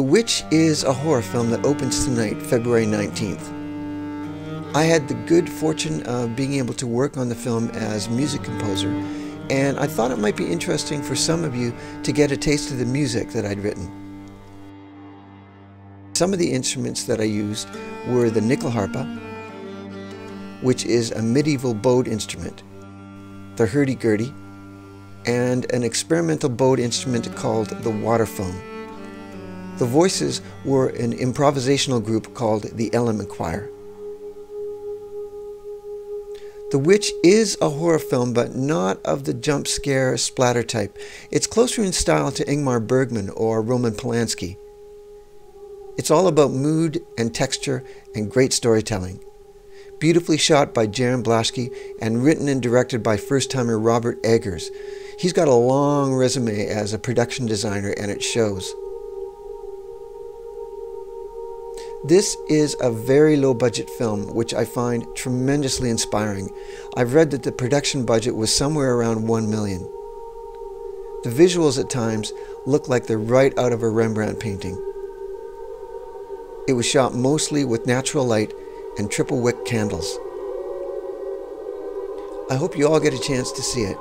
The Witch is a horror film that opens tonight, February 19th. I had the good fortune of being able to work on the film as music composer, and I thought it might be interesting for some of you to get a taste of the music that I'd written. Some of the instruments that I used were the nyckelharpa, which is a medieval bowed instrument, the hurdy-gurdy, and an experimental bowed instrument called the waterphone. The voices were an improvisational group called the Element Choir. The Witch is a horror film, but not of the jump scare splatter type. It's closer in style to Ingmar Bergman or Roman Polanski. It's all about mood and texture and great storytelling. Beautifully shot by Jarin Blaschke and written and directed by first-timer Robert Eggers. He's got a long resume as a production designer and it shows. This is a very low budget film, which I find tremendously inspiring. I've read that the production budget was somewhere around 1 million. The visuals at times look like they're right out of a Rembrandt painting. It was shot mostly with natural light and triple wick candles. I hope you all get a chance to see it.